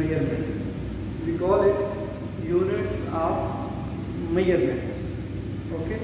measurements. We call it units of measurements. Okay.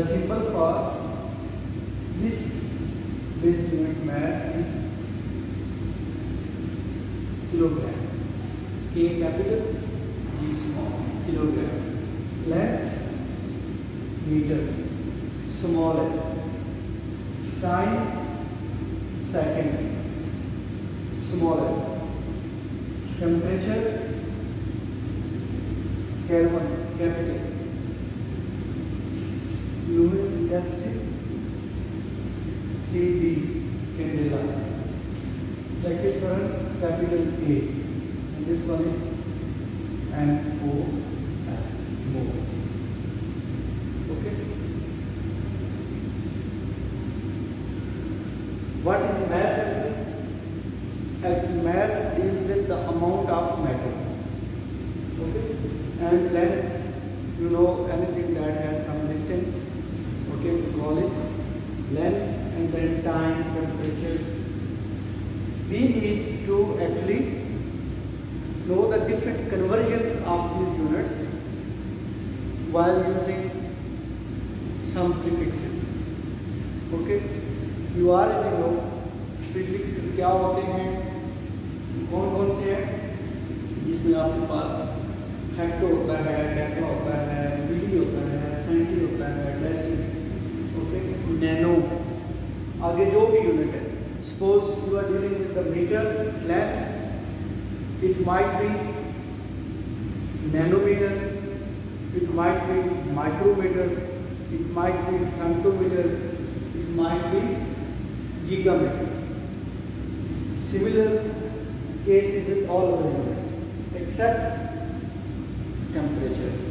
The symbol for this base unit mass is kilogram. K capital, G small, kilogram. Length meter, small. Time gigametric. Similar case is with all other units except temperature.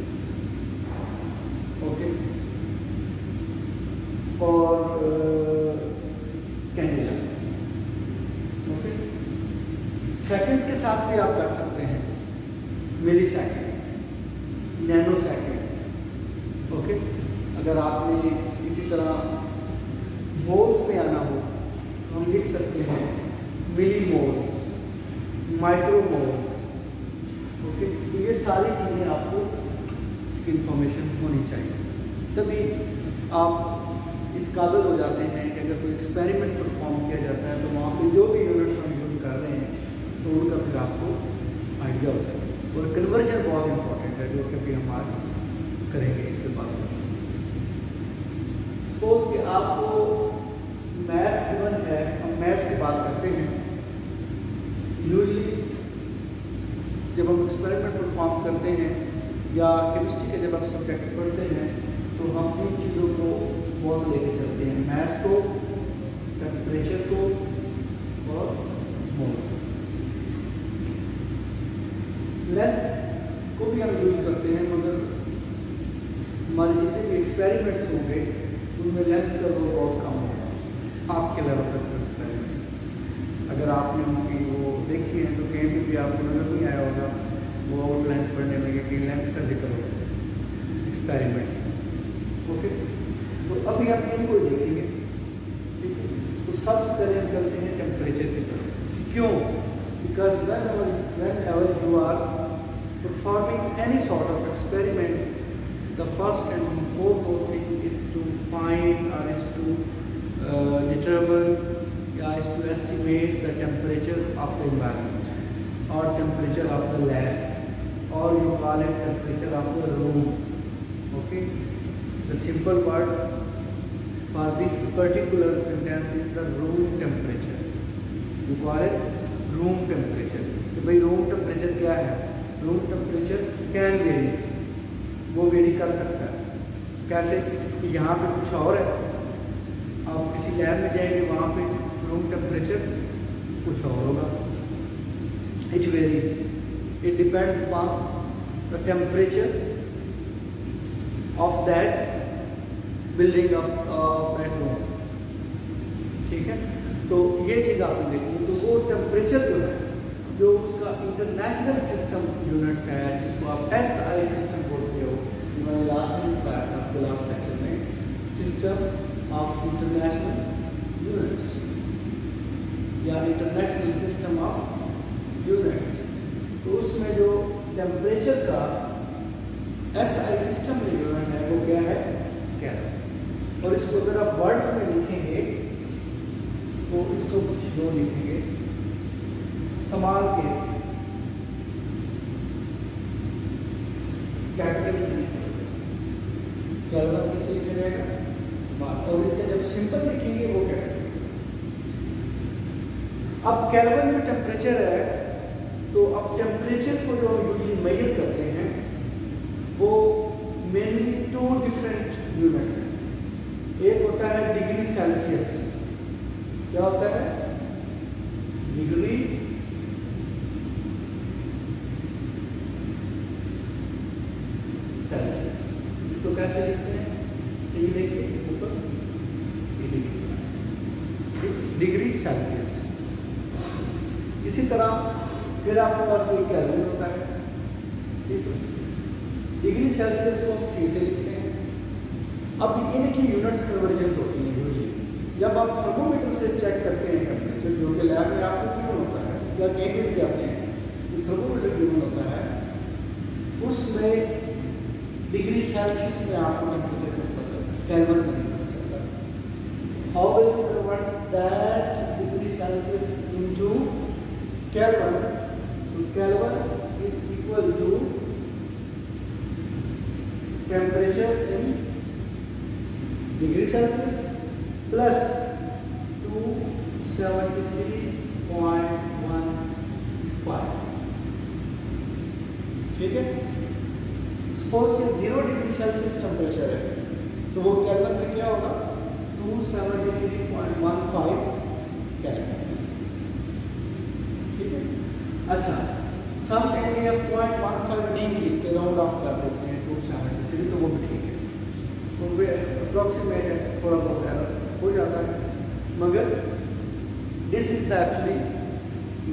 सबसे पहले निकलते हैं temperature की तरफ़। क्यों? Because when whenever you are performing any sort of experiment the first and fore thing is to find or is to determine या is to estimate the temperature of the environment और temperature of the lab और you call it temperature of the room okay the simple part for this particular sentence is the room temperature. You call it room temperature. तो भाई room temperature क्या है? Room temperature can varies वो vary कर सकता है। कैसे? कि यहाँ पे कुछ और है। आप किसी लैब में जाएँगे, वहाँ पे रूम टेम्परेचर कुछ और होगा। It varies it depends upon the temperature of that building of of that ठीक है? तो ये चीज़ आपने देखनी तो वो टेम्परेचर जो है, जो उसका इंटरनेशनल सिस्टम यूनिट्स है, जिसको आप एस आई सिस्टम बोलते हो, जो मैंने लास्ट में बताया था, आपको लास्ट लेक्चर में सिस्टम ऑफ़ इंटरनेशनल यूनिट्स या इंटरनेशनल सिस्टम ऑफ़ यूनिट्स तो उसमें जो टेम्परेचर का एस आई सिस्टम में यूनिट है, वो क्या है? और इसको अगर आप वर्ड्स में लिखेंगे तो इसको कुछ दो लिखेंगे। समान केस कैपिटल किससे लिखा जाएगा। और इसका जब सिंपल लिखेंगे, वो क्या अब कैलवन में टेम्परेचर है तो अब टेम्परेचर को जो यूजली मेजर करते हैं, वो मेनली टू डिफरेंट यूनिट्स हैं। एक होता है डिग्री सेल्सियस। क्या होता है? Degree Celsius. इसको कैसे लिखते हैं? सी लेके ऊपर। डिग्री। सेल्सियस। इसी तरह फिर आपके पास कोई कैलविन होता है। ठीक है। डिग्री सेल्सियस 1930 में आपको कंप्यूटर में Kelvin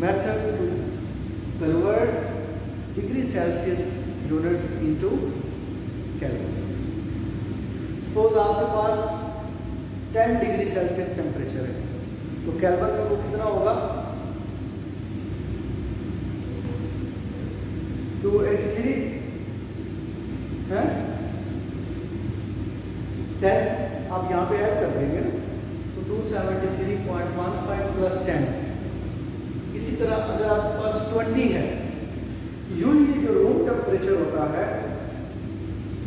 method to convert degree Celsius units into Kelvin suppose आपके पास 10 डिग्री सेल्सियस टेम्परेचर है तो कैलविन में वो कितना होगा? 283 है? टेन आप यहाँ पे ऐड कर देंगे ना तो 273.15 प्लस टेन तरह अगर आपके पास 20 है यूजली जो रूम टेम्परेचर होता है,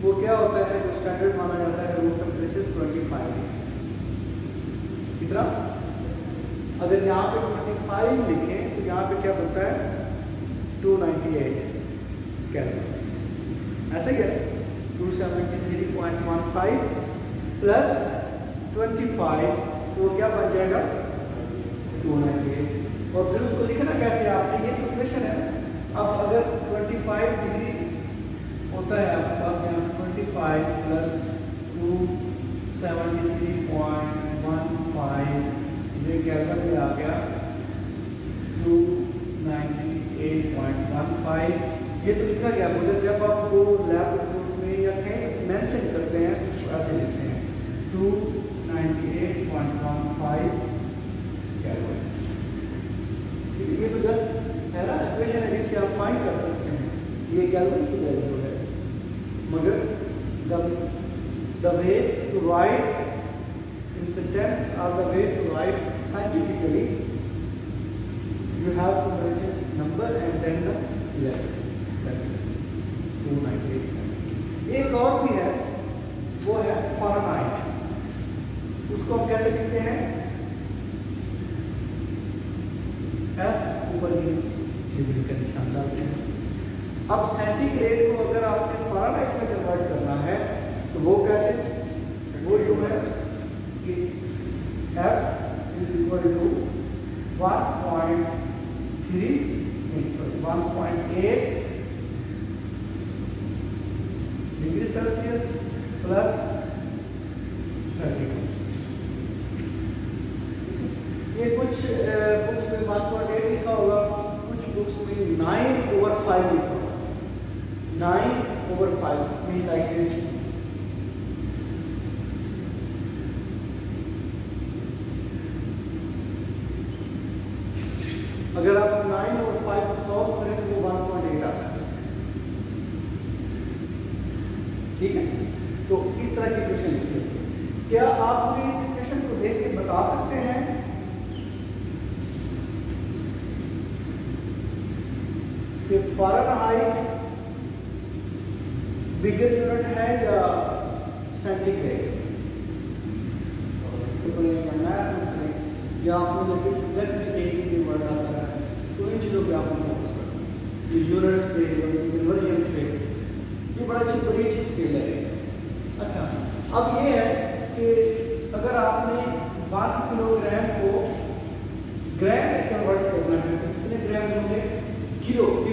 वो क्या होता है? जो स्टैंडर्ड माना जाता है रूम टेम्परेचर 25 कितना अगर यहाँ पे 25 लिखें तो यहाँ पे क्या बनता है? 298 कैलविन ऐसा ही है। 273.15 प्लस 25 तो क्या बन जाएगा? एक और भी है वो है फॉरनाइट उसको हम कैसे लिखते हैं एफ़ ऊपर निशान डालते हैं अब सेंटीग्रेड को अगर आपने फॉरनाइट में कन्वर्ट करना है तो वो कैसे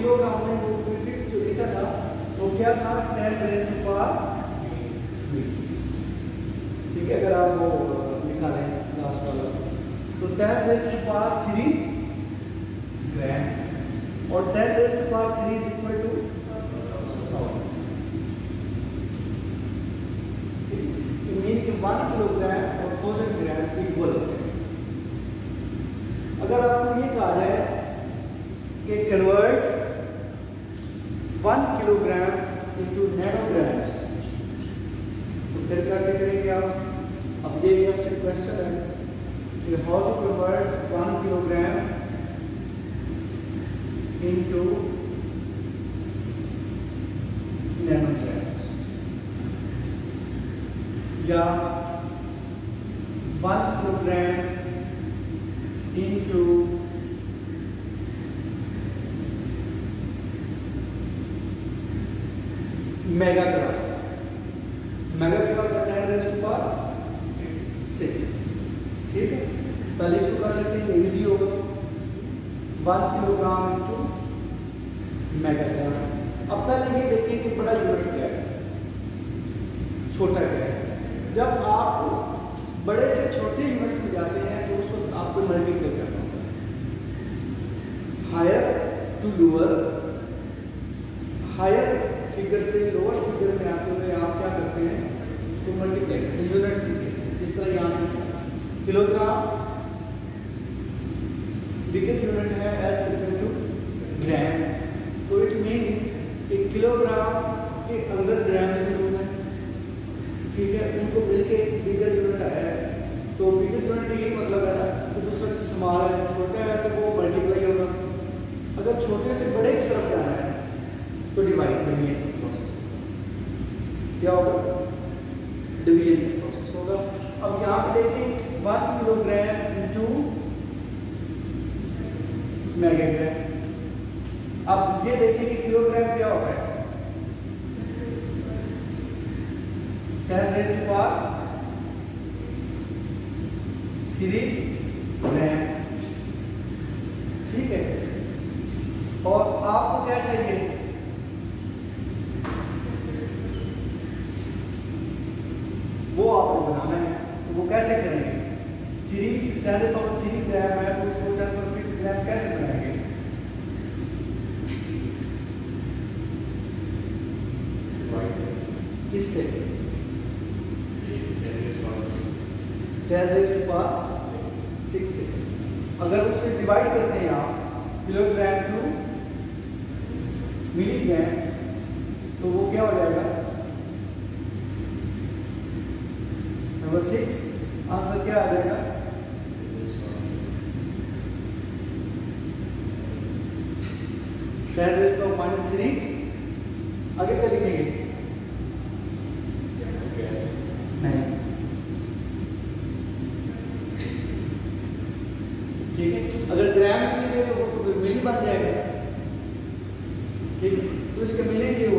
ज़ीरो का हमने वो प्रीफिक्स जो लिखा था, वो क्या था? Ten raised to power three ठीक है, अगर आप वो लिखा निकालें लास्ट वाला। तो ten raised to power three gram और ten raised to power three is equal to mean के वन किलोग्राम किलोग्राम के अंदर ग्राम में होता है। ठीक है? उनको मिलके बिगर यूनिट आया है। तो बिगर यूनिट यही मतलब है ना, कि दूसरा स्मॉल है, छोटा है तो वो मल्टीप्लाई होगा। अगर छोटे से बड़े की तरफ़ जाना है तो डिवाइड नहीं करिए क्या होगा?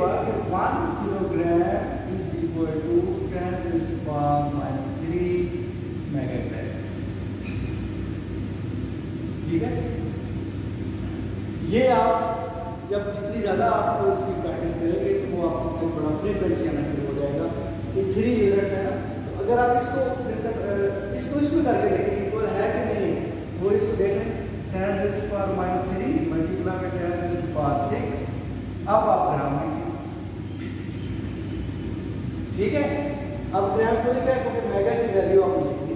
मीनिंग ये हुआ कि one kilogram is equal to ten to power minus megagram ठीक है? ये आप जब जितनी ज़्यादा आप इसकी प्रैक्टिस करेंगे तो वो आपको बड़ा फ्रीक्वेंटली आना शुरू हो जाएगा। कि थ्री यूनिट्स है तो अगर आप इसको इसको इसको करके देखें इक्वल है कि नहीं, वो इसको देख ten power minus three multiply में टेन पावर सिक्स अब आप ग्राम लिखें ठीक है? अब ग्राम को लिखा है क्योंकि मेगा की वैल्यू आप लिखेंगे।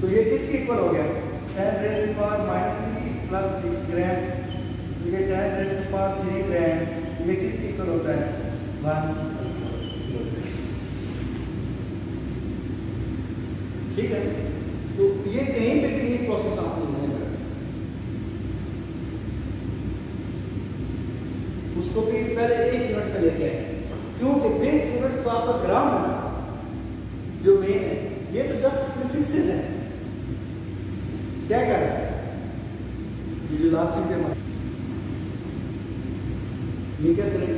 तो ये किसके इक्वल हो गया? Ten raise to power minus three plus six gram ये ten raise to power three gram ये किसके इक्वल होता है? वन ठीक है? तो ये कहीं पे भी ये प्रोसेस आपको नहीं कर। उसको भी पहले एक मिनट में लेके आए। तो आपका ग्राम है जो मेन है। ये तो जस्ट प्रिफिक्सेस है क्या कर रहा है ये जो लास्ट टाइम पे ये क्या करेंगे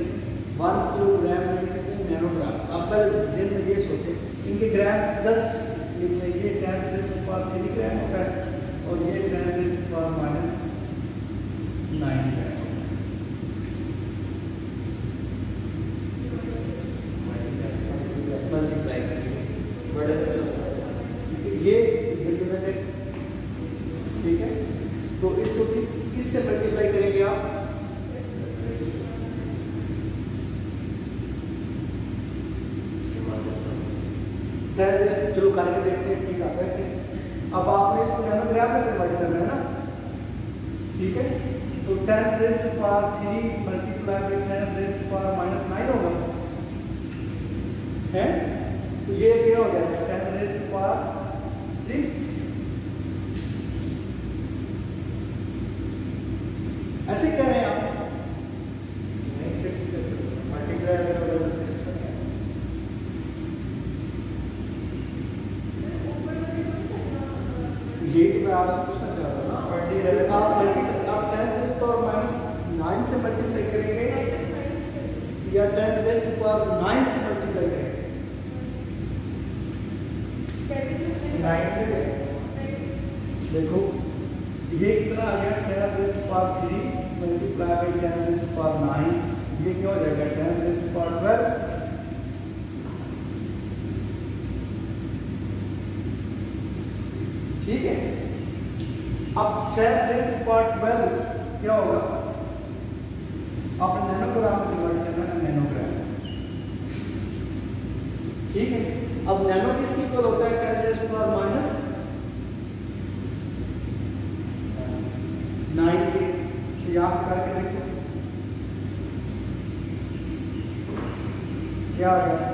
वन किलोग्राम में कितने नैनोग्राम आप पहले जेन में ये सोचे इनके ग्राम जस्ट लिख लें ये ten raise to power three gram होगा और ये ten raise to power minus nine gram multiply करेंगे ये ठीक है तो इसको किस किससे मल्टीप्लाई करेंगे आप चलो करके देखते हैं, ठीक आता है अब आपने इसको नैनोग्राम में कन्वर्ट करना है ना? ठीक है? तो ten raise to power three multiply by ten to power minus nine होगा। है? तो ये क्या हो गया? Ten raise to power six ऐसे कह रहे हैं आप सिक्स मल्टीप्लाई बाई सिक्स ये तो मैं आपसे पूछना चाह रहा हूँ ना आप मल्टीप्लाई आप ten raise power minus nine से मल्टीप्लाई करेंगे या ten raise to power nine से मल्टीप्लाई करेंगे नाइन से देखो ये कितना आ गया ten raise to power three multiply by ten raise to power nine ये क्या हो जाएगा ten raise to power twelve ठीक है अब ten raise to power twelve क्या होगा आपने नैनोग्राम में डिवाइड करना है नैनोग्राम ठीक है अब नैनो किसके इक्वल होता है ten raise to power minus nine के तो यहाँ करके देखो क्या आ गया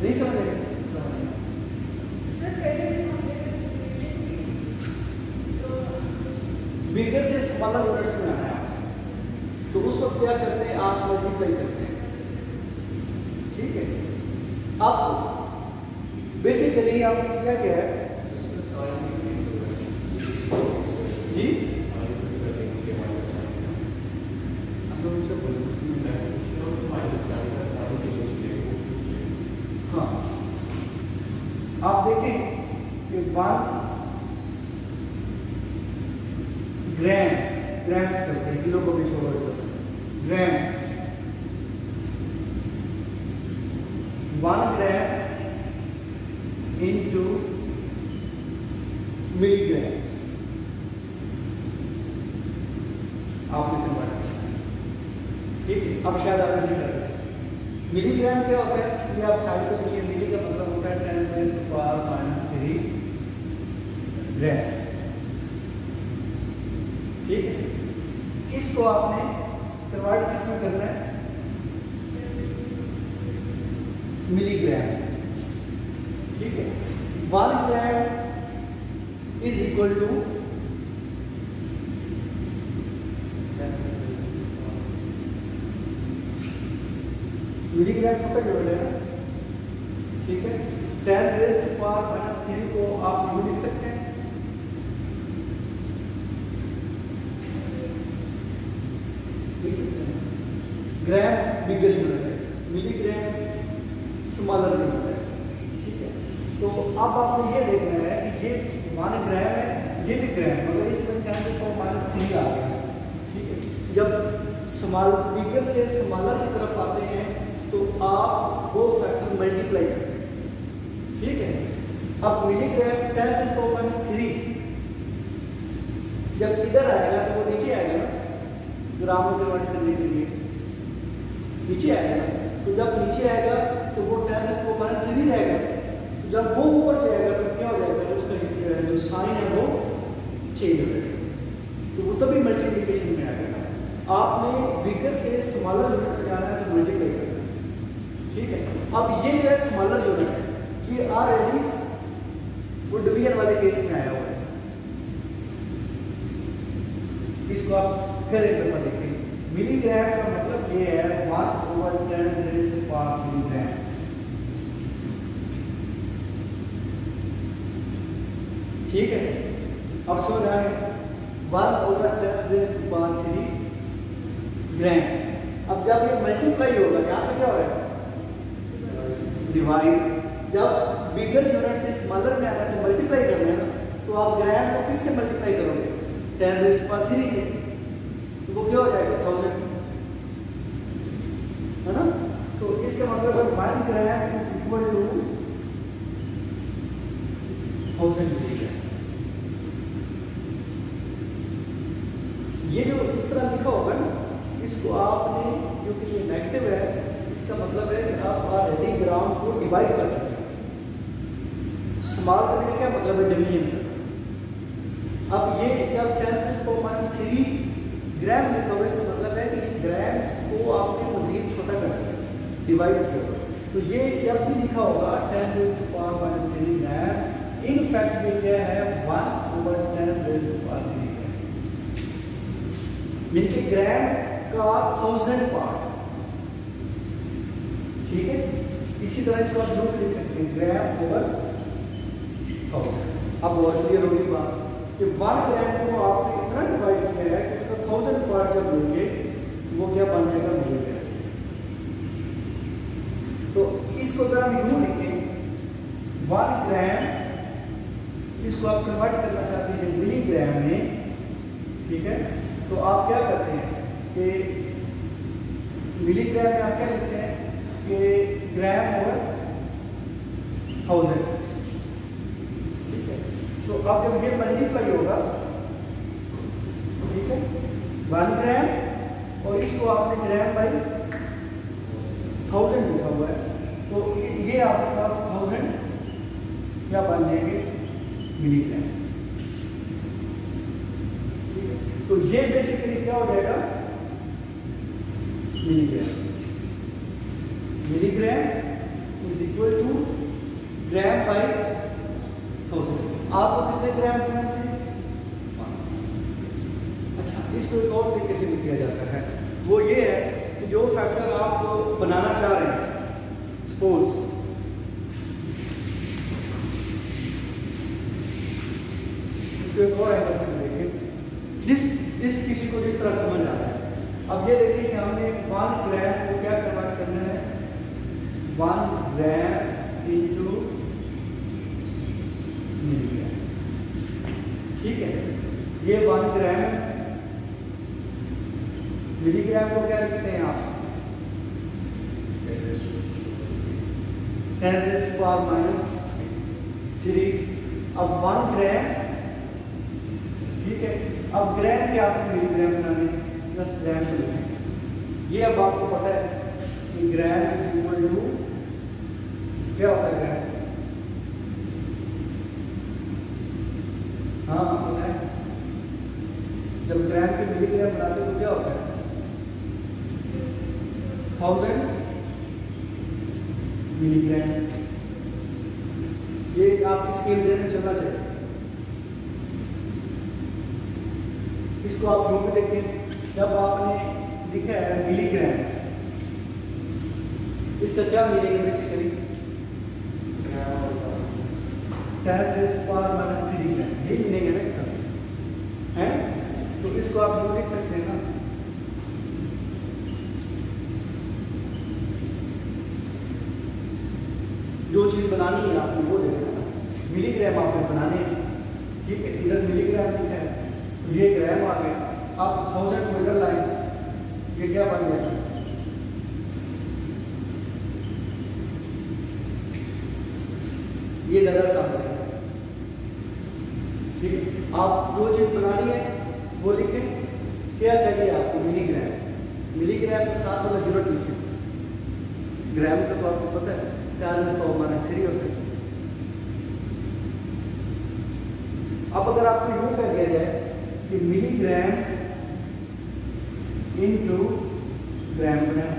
नहीं समझ बिगर से स्मॉलर यूनिट्स में आना वक्त क्या करते हैं? आप मल्टीप्लाई करते हैं। ठीक है? अब बेसिकली आपने क्या क्या है जी हम लोग उनसे बोले कुछ हाँ आप देखें कि वन ग्राम ग्राम से चलते हैं किलो को भी छोड़ो gram one gram into milligrams आपने कन्वर्ट ठीक है अब शायद आप इसे कर मिलीग्राम क्या होता है ये आप साइड पे देखिए मिली का मतलब होता है ten raise to power minus three gram ठीक है इसको आपने कन्वर्ट किसमें करना है मिलीग्राम ठीक है one gram is equal to milligram छोटा यूनिट है ना ठीक है ten raise to power minus three को आप यू लिख सकते हैं लिख सकते हैं ग्राम बिगर यूनिट है मिलीग्राम स्मॉलर यूनिट है ठीक है तो अब आपको ये देखना है कि ये वन ग्राम है ये भी ग्राम मगर इसमें टेन टू माइनस थ्री आ गया ठीक है जब स्मॉल बिगर से स्मॉलर की तरफ़ आते हैं तो आप वो फैक्टर मल्टीप्लाई करते हैं। ठीक है? अब milligram ten to power minus three जब इधर आएगा तो वो नीचे आएगा ना, ग्राम में कन्वर्ट करने के लिए। नीचे आएगा ना तो जब नीचे आएगा तो वो ten to power minus three रहेगा। तो जब वो ऊपर जाएगा तो क्या हो जाएगा? उसका जो साइन है वो चेंज हो जाएगा। तो वो तभी मल्टीप्लीकेशन में आ जाएगा आपने बिगर से स्मॉलर यूनिट में है तो मल्टीप्लाई करना ठीक है? अब ये जो है स्मॉलर यूनिट है ये ऑलरेडी वो डिवीज़न वाले केस में आया हुआ है। इसको आप फिर एक दफ़ा देखिए मिलीग्राम का मतलब ये है one over ten raise power milligram ठीक है? अब समझ आए one over ten raise to power three gram अब जब ये मल्टीप्लाई होगा, यहाँ पे क्या होगा डिवाइड जब बिगर यूनिट से स्मॉलर में आ रहा है तो मल्टीप्लाई करना है ना तो आप ग्राम को किससे मल्टीप्लाई करोगे? Ten raise to power three से। तो वो क्या हो जाएगा? थाउज़ेंड है ना? तो इसका मतलब one gram is equal to thousand milligram ये जो इस तरह लिखा होगा ना इसको आपने क्योंकि ये नेगेटिव है, इसका मतलब है कि आप ऑलरेडी ग्राम को डिवाइड कर चुके हैं। स्मॉल करने का क्या मतलब है डिवीज़न अब ये जब टेन को माइनस थ्री ग्राम लिखा हुआ इसका मतलब है कि ग्राम्स को आपने मजीद छोटा कर दिया डिवाइड किया। तो ये जब भी लिखा होगा ten power minus three gram in fact ये क्या है? One over ten power three gram इनके ग्राम का थाउज़ेंड पार्ट ठीक है? इसी तरह इसको आप नोट लिख सकते हैं। ग्राम ओवर थाउज़ेंड अब और क्लियर होगी बात कि वन ग्राम को आपने इतना डिवाइड किया है कि उसका थाउज़ेंड पार्ट जब लेंगे, वो क्या बन जाएगा? मिलीग्राम तो इसको अगर हम यूँ लिखें वन ग्राम इसको आप कन्वर्ट करना चाहते हैं मिली मिलीग्राम में, ठीक है? तो आप क्या करते हैं? कि मिलीग्राम में आप क्या लिखते हैं कि ग्राम ओवर थाउज़ेंड ठीक है? तो अब जब ये मल्टीप्लाई होगा, ठीक है? वन ग्राम और इसको आपने ग्राम बाई थाउज़ेंड लिखा हुआ है। तो ये आपके पास थाउज़ेंड क्या बन जाएँगे मिलीग्राम। तो ये बेसिकली क्या हो जाएगा? Milligram milligram is equal to gram by thousand आपको कितने ग्राम देना थे अच्छा इसको एक और तरीके से भी किया जाता है वो ये है कि जो फैक्टर आप बनाना चाह रहे हैं सपोज़ इसको एक और एंगल से देखें जिस जिस किसी को जिस तरह समझ आ रहा है अब ये देखिए कि हमने वन ग्राम को क्या कन्वर्ट करना है वन ग्राम इंटू मिलीग्राम ठीक है वन ग्राम मिलीग्राम को क्या लिखते हैं आप? Ten raised power minus three अब वन ग्राम ग्राम का तो आपको पता है, चार में तो हमारा थ्री होता है। अब अगर आपको यू कह दिया जाए कि मिलीग्राम इंटू ग्राम बनाए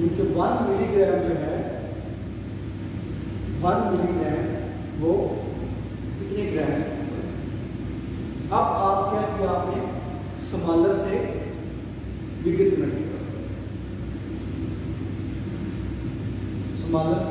क्योंकि वन मिलीग्राम जो है वन मिलीग्राम वो कितने ग्राम अब आप क्या किया आपने? समालर से विगत बनाई समालर से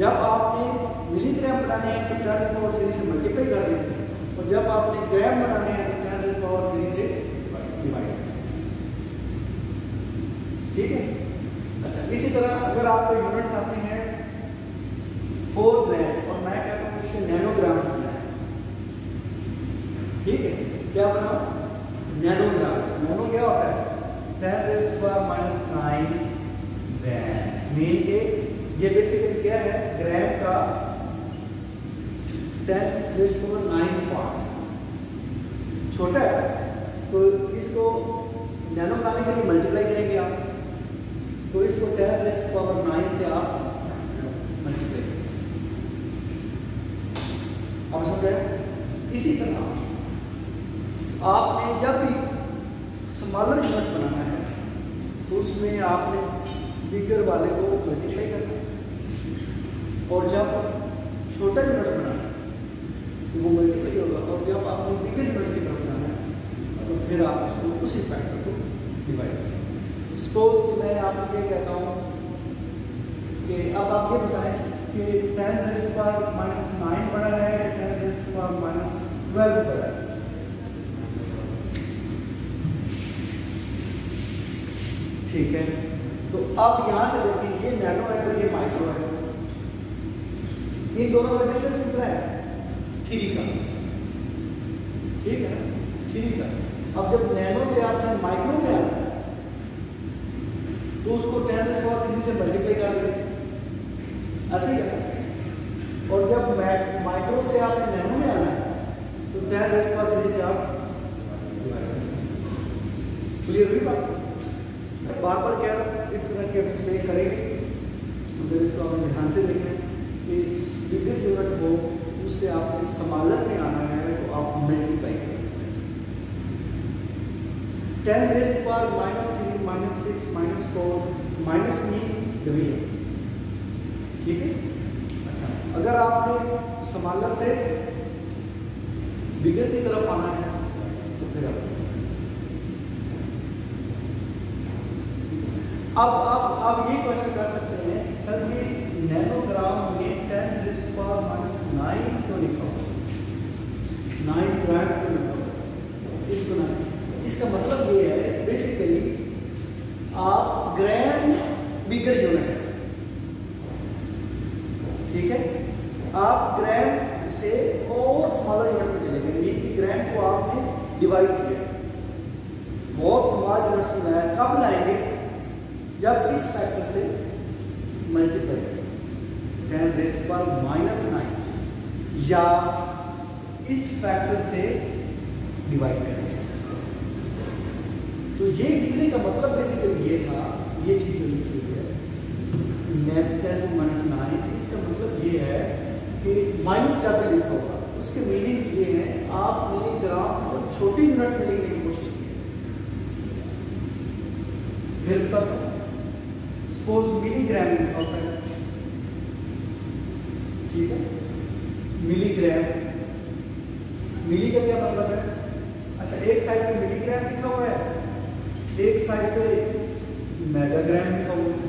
जब आपने मिली मिलीग्राम बनाने हैं तो टेन पावर थ्री से मल्टीप्लाई कर देंगे और जब आपने ग्राम बनाने हैं तो टेन पावर थ्री से डिवाइड ठीक है? अच्छा इसी तरह अगर आपको यूनिट्स आते हैं फोर ग्राम और मैं कहता हूँ उससे नैनोग्राम होना ठीक है? क्या बनाओ? नैनोग्राम नैनो क्या होता है? Ten raised minus nine gram mean के ये बेसिकली क्या है? ग्राम का ten just power nine part छोटा है। तो इसको नैनो बनाने के लिए मल्टीप्लाई करेंगे आप तो इसको टेन रेस्ट पावर नाइन से आप मल्टीप्लाई अब समझे इसी तरह आपने जब भी स्मॉलर यूनिट बनाना है तो उसमें आपने बिगर वाले को मल्टीप्लाई करना है और जब छोटा यूनिट बनाना है तो वो मल्टीप्लाई होगा और जब आपने बिगर यूनिट की तरफ़ जाना है तो फिर आप उसको उसी फैक्टर को डिवाइड करें सपोज़ कि मैं आपको ये कहता हूँ कि अब आप ये बताएँ कि ten raised power minus nine बड़ा है या ten raised power minus twelve बड़ा है ठीक है तो अब यहाँ से देखिए ये नैनो है और ये माइक्रो है इन दोनों का डिफरेंस कितना है थ्री का ठीक है थ्री का अब जब नैनो से आपने माइक्रो में आना तो उसको टेन के बाद थ्री से मल्टीप्लाई कर देंगे ऐसे ही और जब माइक्रो से आपने नैनो में आना है तो टेन रेस्ट पर थ्री से आप क्लियर हुई बात? बार बार क्या इस तरह के मिस्टेक करेंगे? तो इसको हमें ध्यान से देखना कि इस बिगर यूनिट को उससे आपने समालर में आना है तो आप मल्टीप्लाई करें ten raised power minus three minus six minus four minus mean division ठीक है? अगर आपने समालर से बिगर की तरफ़ आना है तो फिर आप अब आप आप ये क्वेश्चन कर सकते हैं, सर, ये नैनोग्राम में ten raised power minus nine क्यों लिखा नाइन ग्राम क्यों लिखा इसको ना इसका मतलब ये है बेसिकली आप ग्रैंड बिगर यूनिट है ठीक है आप ग्रैंड से और स्मॉलर यूनिट में चले गए कि ग्रैंड को आपने डिवाइड किया बहुत स्मॉल यूनिट्स में लाया कब लाएँगे जब इस फैक्टर से मल्टीप्लाई करें ten raised power minus nine से या इस फैक्टर से डिवाइड करें तो ये लिखने का मतलब बेसिकली ये था ये चीज़ जो लिखी हुई है नेट टेन माइनस नाइन इसका मतलब ये है कि माइनस क्या पे लिखा होगा उसके मीनिंग्स ये हैं आपने ग्राफ को छोटी यूनिट्स में लिखने की कोशिश की फिर तक सपोज़ मिलीग्राम लिखा होता है ठीक है मिलीग्राम। मिली का क्या मतलब है? अच्छा एक साइड पे मिलीग्राम लिखा हुआ है, एक साइड पे मेगाग्राम लिखा हुआ है।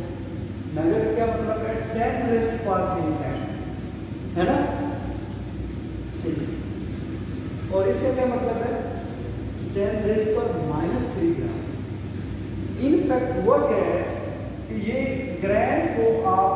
मेगा का क्या मतलब है? Ten raised power three gram है ना? सिक्स और इसका क्या मतलब है? Ten raised power minus three gram in fact हुआ क्या है कि ये ग्राम को आपने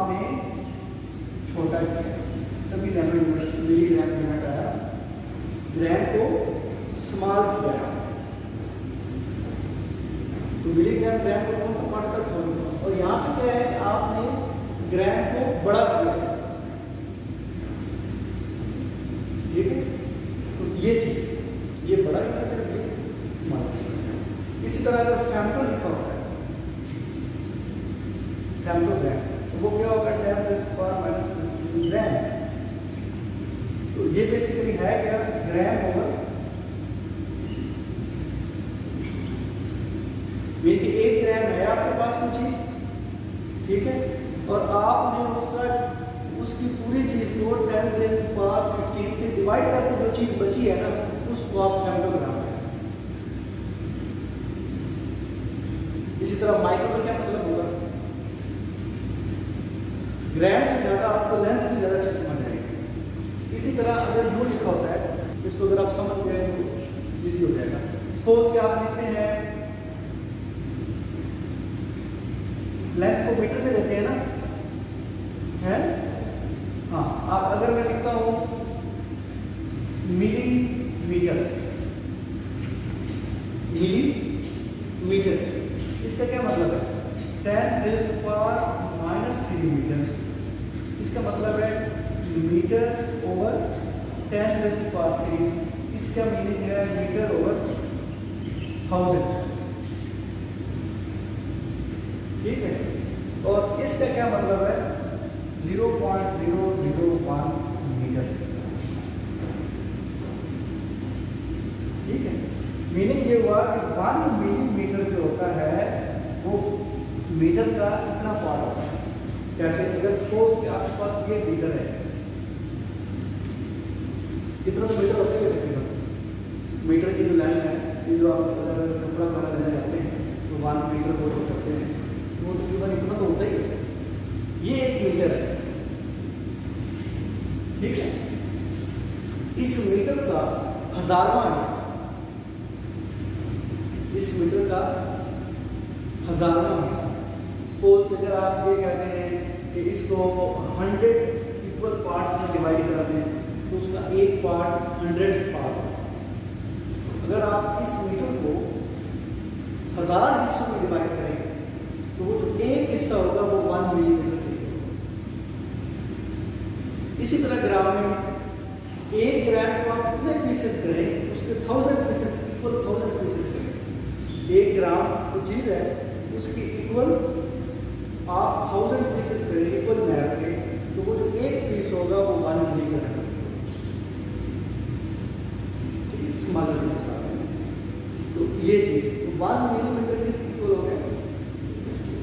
ये जी वन मिलीमीटर किस इक्वल हो। गया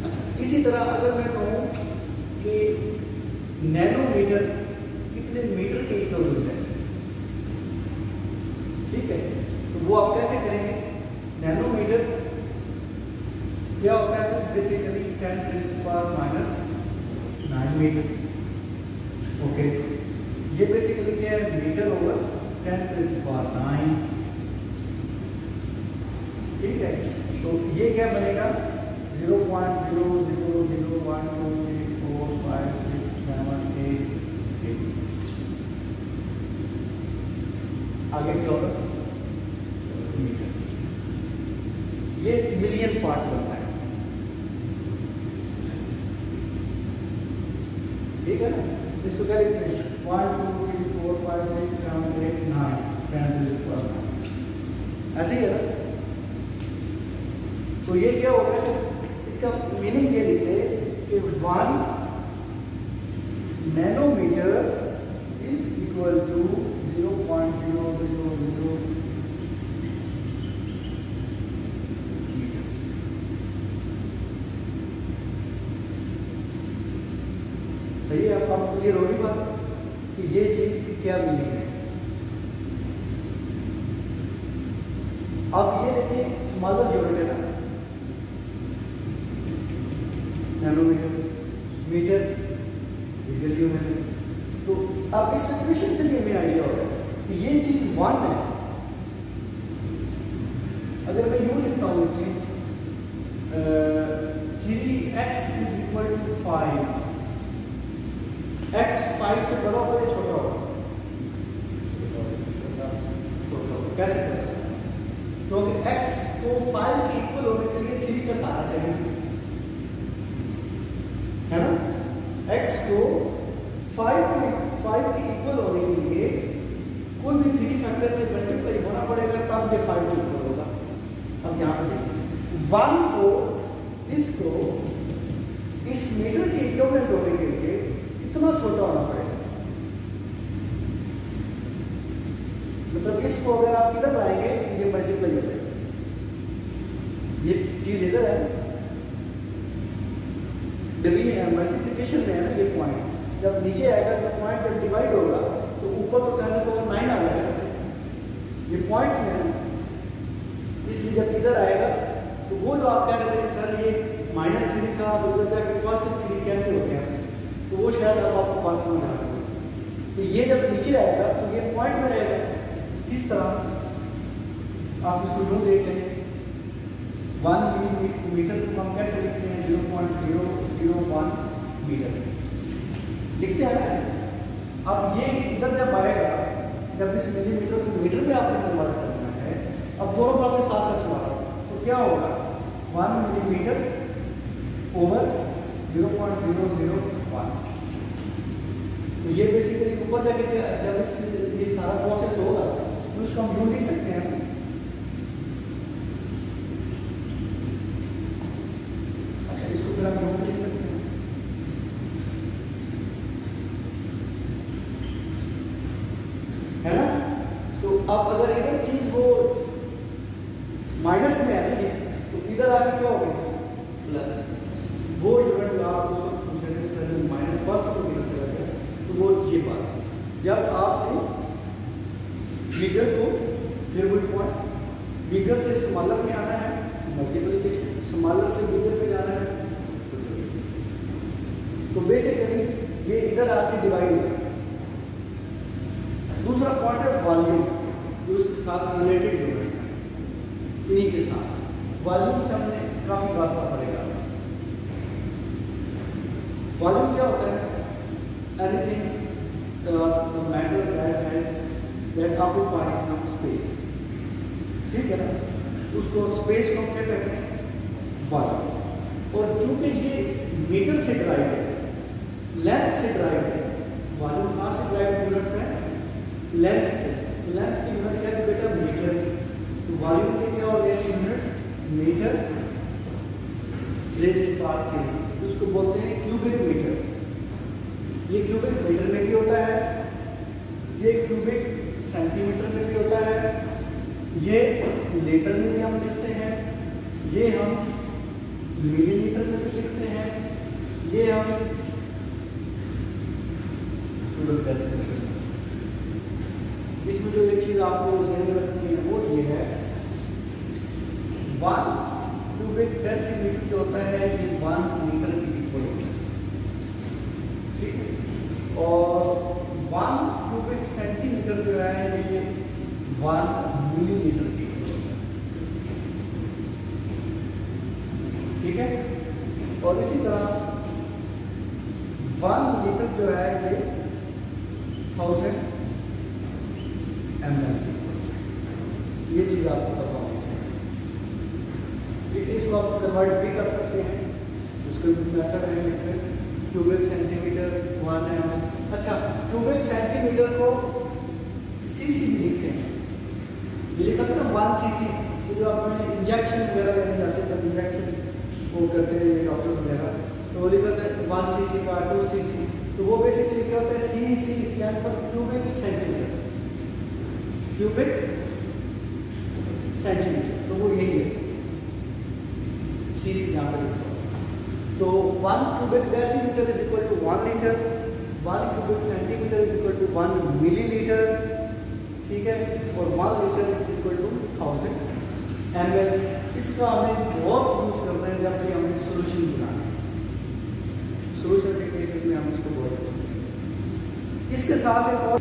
अच्छा इसी तरह अगर मैं कहूँ कि nanometre with you. One cubic decimetre जो होता है, ये वन मीटर के इक्वल होता है। ठीक है? और वन क्यूबिक सेंटीमीटर जो है, ये वन मिलीमीटर के इक्वल होता है ठीक है और इसी तरह वन लीटर जो है ये थाउज़ेंड एम ये चीज़ आपको पता होनी चाहिए ठीक है कन्वर्ट भी कर सकते हैं। उसका मेथड है डिफरेंट क्यूबिक सेंटीमीटर वन हमें अच्छा क्यूबिक सेंटीमीटर को सीसी भी लिखते हैं। ये लिखा था ना वन सीसी तो जो अपने इंजेक्शन वगैरह लेने जाते हैं, जब इंजेक्शन वो करते हैं डॉक्टर्स वगैरह तो वो लिखा था वन सी सी का टू सी सी तो वो बेसिकली क्या होता है C C stand for cubic centimetre cubic centimetre तो वो यही है सी सी यहाँ पर लिखा तो one cubic decimetre is equal to litre one cubic centimetre is equal to one millilitre ठीक है? और one litre is equal to thousand M L इसका हमें बहुत यूज़ करना है जब भी हमें सोल्यूशन बनाना है। सोल्यूशन के केसेस में हम इसको बहुत इसके साथ एक और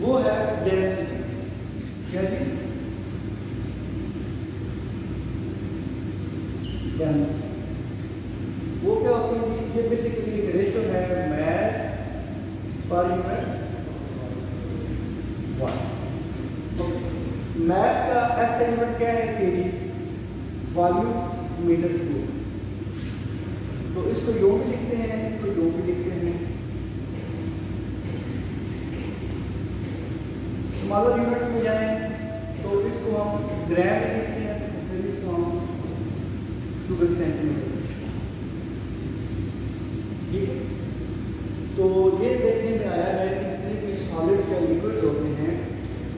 वो है डेंसिटी क्या जी डेंसिटी वो क्या होती है ये बेसिकली एक रेशियो है मैस पर यूनिट वन मैस का एस यूनिट क्या है केजी वॉल्यूम मीटर क्यूब तो इसको यूँ भी लिखते हैं, इसको यूँ भी लिखते हैं। स्मॉलर यूनिट्स में जाएँ तो इसको हम ग्राम लिखते हैं, फिर इसको हम क्यूबिक सेंटीमीटर तो ये देखने में आया है कि जितने भी सॉलिड्स या लिक्विड्स होते हैं,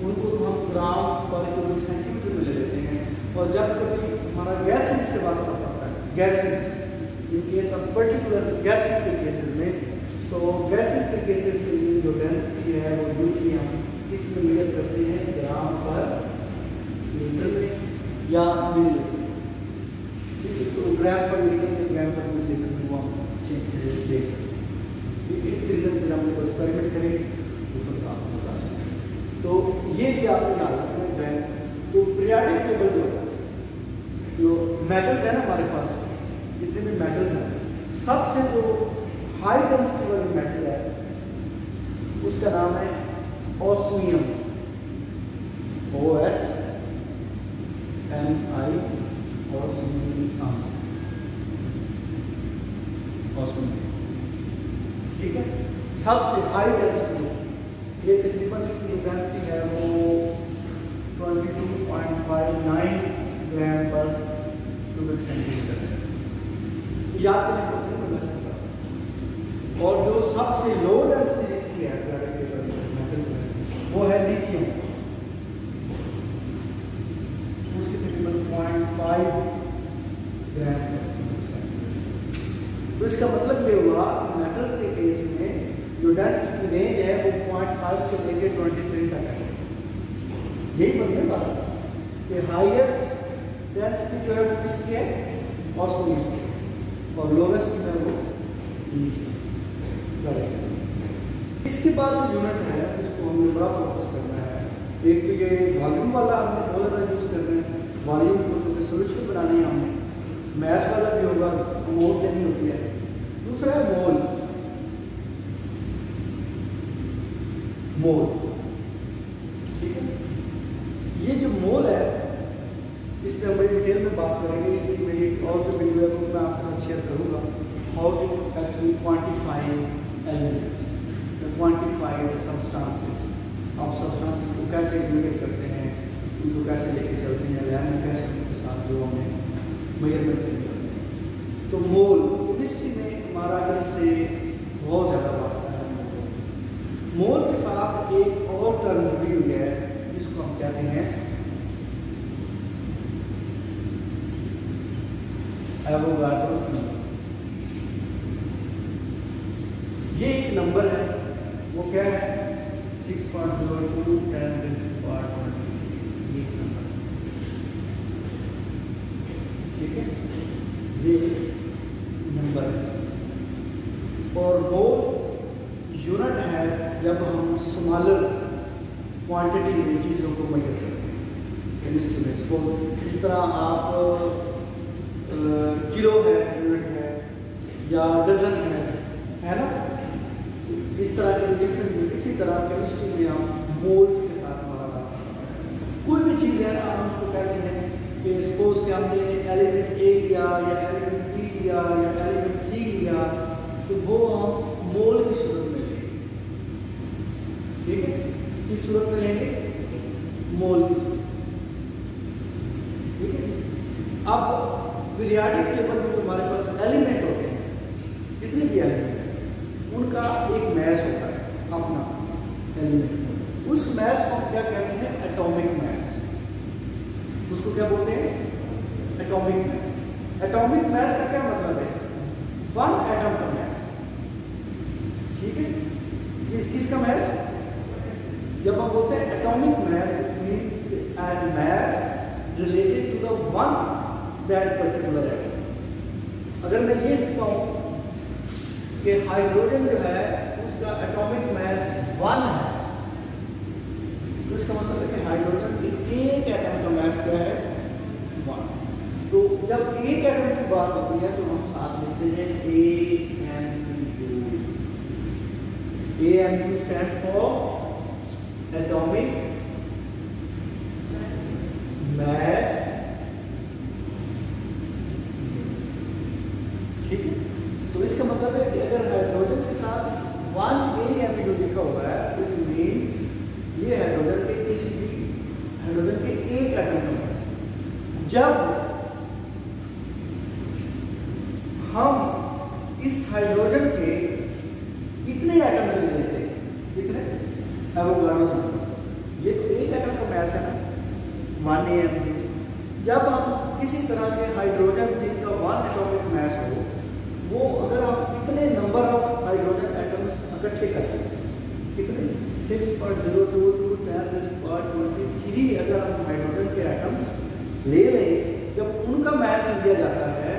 उनको तो हम ग्राम पर क्यूबिक सेंटीमीटर में ले लेते हैं। और जब कभी हमारा गैसेस से वास्ता gases in case of particular gases के केसेस में तो गैसेस के केसेस के लिए जो डेंसिटी है वो यूजली हम मेजर करते ग्राम पर मीटर में या मिलीलीटर ठीक है तो ग्राम पर मीटर में ग्राम पर मिलीलीटर में वो हम चेंज देख सकते हैं ठीक है इस रीज़न पर हम लोग एक्सपेरिमेंट करेंगे उस वक्त आपको बता दें तो ये भी आपको याद रखना है ग्राम तो पीरियाडिक टेबल जो होता है जो मेटल्स है ना हमारे पास जितने जितने भी मेटल्स हैं सबसे जो हाई डेंसिटी वाली मेटल है उसका नाम है osmium O S M I osmium osmium ठीक है सबसे हाई डेंसिटी इसकी ये तकरीबन इसकी डेंसिटी है वो 22.59 ग्राम पर क्यूबिक सेंटीमीटर है याद करने को नहीं बता सकता और जो सबसे लो डेंसिटी इसकी है मेटल वो है लिथियम उसकी तकरीबन पॉइंट फाइव तो इसका मतलब ये हुआ कि मेटल्स के केस में जो डेंसिटी की रेंज है वो पॉइंट फाइव से लेकर ट्वेंटी थ्री तक है। यही बनने वाला कि हाईएस्ट डेंसिटी जो है वो किसकी है? ऑस्मोनियम और लोवेस्ट जो है वो इसके बाद जो यूनिट है, इसको हमने बड़ा फोकस करना है। एक तो ये वॉल्यूम वाला हमने बहुत ज़्यादा यूज़ करना है। वॉल्यूम को जो सोल्यूशन बनानी है हमने। मैथ वाला भी होगा मोल लेनी होती है। दूसरा है मोल। मोल ठीक है ये जो मोल है इस पर हम बड़ी डिटेल में बात करेंगे इसी मेरी और जो वीडियो है वो मैं आपके साथ शेयर करूँगा how to actually quantify elements quantify the substances आप सब्सटेंसेस को कैसे इंडिकेट करते हैं उनको कैसे लेके चलते हैं लैब में कैसे उनके साथ जो हमें मेज़रमेंट करते हैं तो मोल केमिस्ट्री में हमारा इससे बहुत ज़्यादा वास्ता है मोल के साथ एक और टर्म जुड़ी हुई है जिसको हम कहते हैं एवोगाड्रोस नंबर ये एक नंबर है वो क्या है six point zero two ten एक नंबर ठीक है ये नंबर है और वो यूनिट है जब हम स्मॉलर क्वांटिटी में चीज़ों को मेजर करते हैं केमिस्ट्री में इसको इस तरह आप किलो है यूनिट है या डजन है है ना? इस तरह के डिफरेंट इसी तरह केमिस्ट्री में हम मोल्स के साथ हमारा रास्ता कोई भी चीज़ है ना हम उसको कहते हैं कि सपोज़ कि हमने एलिमेंट ए लिया, या एलिमेंट बी लिया, या एलिमेंट सी लिया तो वो हम मोल की सूरत में लेंगे। ठीक है? किस सूरत में लेंगे? मोल की सूरत ठीक है? अब पीरियाडिक टेबल में हमारे पास एलिमेंट जितने भी एलिमेंट उनका एक मैस होता है अपना एलिमेंट उस मैस को क्या कहते हैं एटॉमिक मैस उसको क्या बोलते हैं एटॉमिक मैस एटॉमिक मैस का क्या मतलब है वन एटम का मैस ठीक है किसका मैस जब हम बोलते हैं atomic mass it means mass related to the one that particular atom अगर मैं ये लिखता हूँ कि हाइड्रोजन जो है उसका एटॉमिक मास वन है तो इसका मतलब है कि हाइड्रोजन के एक एटम का मास क्या है वन तो जब एक एटम की बात होती है तो हम साथ लिखते हैं A M U A M U stand for atomic mass ठीक है तो इसका मतलब है कि अगर हाइड्रोजन के साथ वन ए एम यू लिखा हुआ है तो इट मीन्स ये हाइड्रोजन के किसी भी हाइड्रोजन के एक एटम का मास जब हम इस हाइड्रोजन के कितने एटम से लेते हैं? कितने? एवोगाड्रो ये तो एक एटम का मैस है ना? वन ए एम जब हम किसी तरह के हाइड्रोजन जिनका वन एटॉमिक मास हो, वो अगर आप कितने नंबर ऑफ़ हाइड्रोजन एटम्स इकट्ठे करते हैं कितने? Six point zero two two ten point twenty three अगर हम हाइड्रोजन के एटम्स ले लें, जब उनका मैस दिया जाता है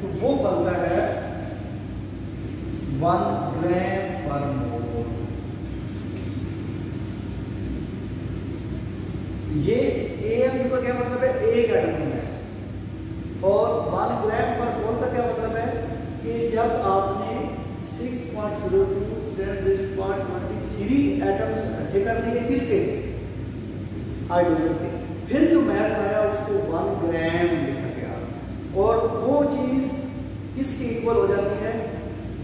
तो वो बनता है वन ग्राम पर मोल ये ए एम का क्या मतलब है? एक एटम मैस और वन ग्राम पर मोल का क्या मतलब है? कि जब आपने 6.02 10 एटम्स इकट्ठे कर लिए किसके? हाइड्रोजन के. फिर जो मैस आया उसको वन ग्राम लिखा गया. और वो चीज़ किसके इक्वल हो जाती है?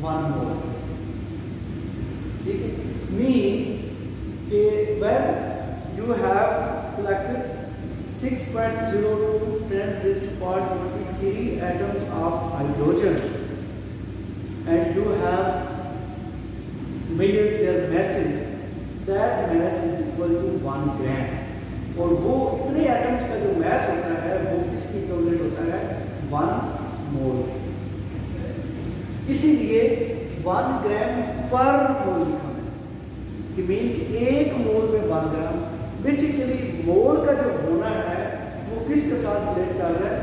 वन मोर ठीक है? मीन के well you have collected 6.02 10 to ten part twenty three atoms of hydrogen and you have made their message that mass is equal to one gram और वो इतने एटम्स का जो मैस होता है, वो किसकी इक्वलेंट होता है? वन इसीलिए वन ग्राम पर मोल लिखा है कि मीन एक मोल में वन ग्राम बेसिकली मोल का जो होना है, वो किसके साथ रिलेट कर रहा है?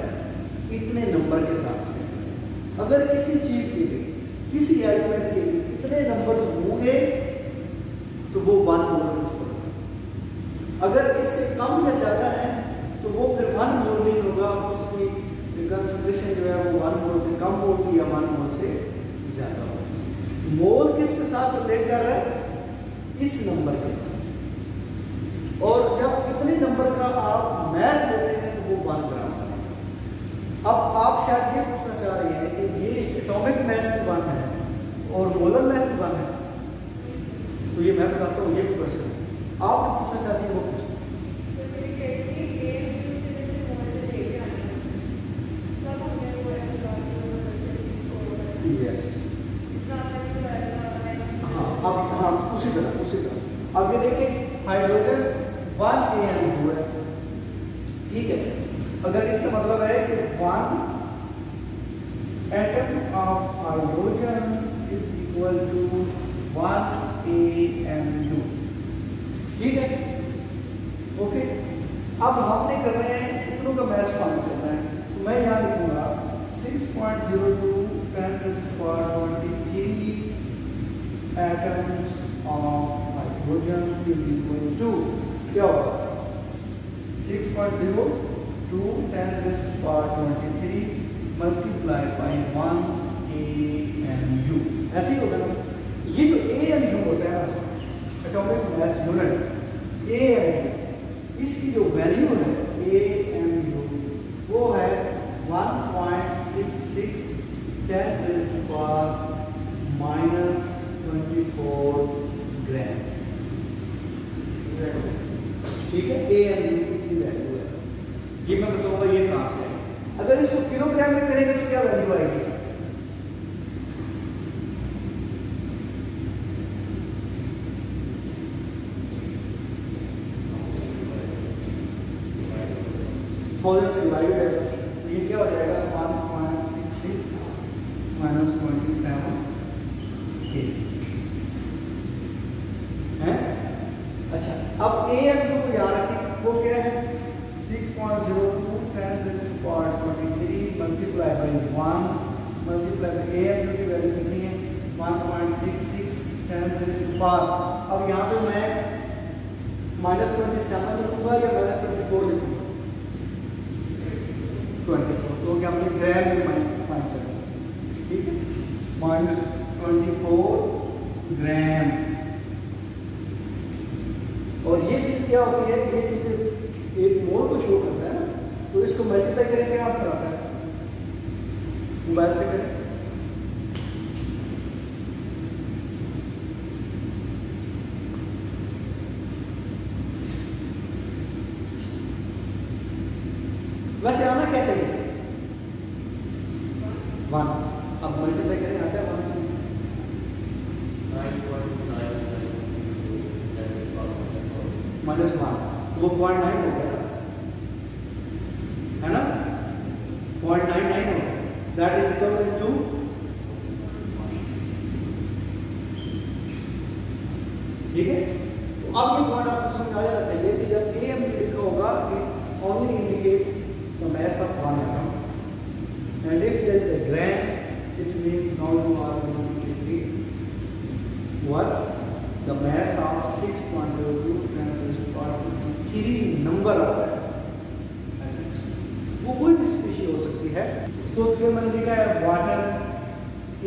इतने नंबर के साथ अगर किसी चीज़ के लिए, किसी एलिमेंट के लिए इतने नंबर्स होंगे तो वो वन मोल अगर इससे कम या ज़्यादा है तो वो फिर वन मोल नहीं होगा, उसकी कंसंट्रेशन जो है वो वन मोल से कम होगी या वन मोल ज़्यादा होगी मोल किसके साथ रिलेट कर रहा है? इस नंबर के साथ। ठीक है? तो अब ये पॉइंट आपको समझ आ जाता है कि जब ए एम लिखा होगा it only indicates the mass of one atom and if there is a grand it means now you are going to indicate what the mass of 6.02 times to 3 number of atoms. वो कोई भी species हो सकती है। तो ये मैंने लिखा है water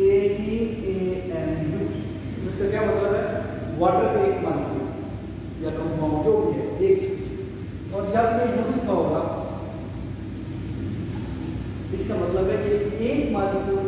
A T A M U इसका क्या मतलब है? वाटर एक और जब ये यूँ लिखा होगा इसका मतलब है कि एक मालिक्यूल